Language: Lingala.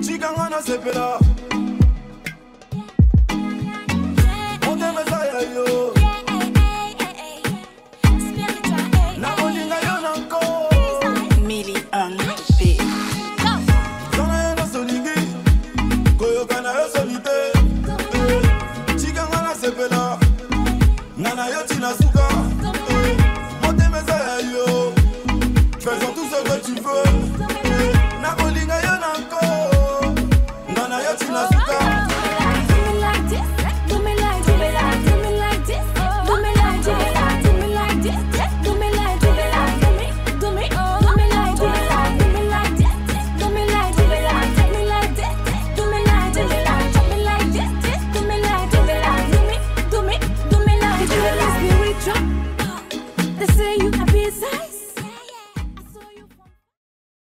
tikanga nasepela motema eza ya yo nakolinga yo na nko zona yo nyonso olingi koyoka na yo soli te tikanga nasepela nga na yo tina su Faisons tout ce que tu veux.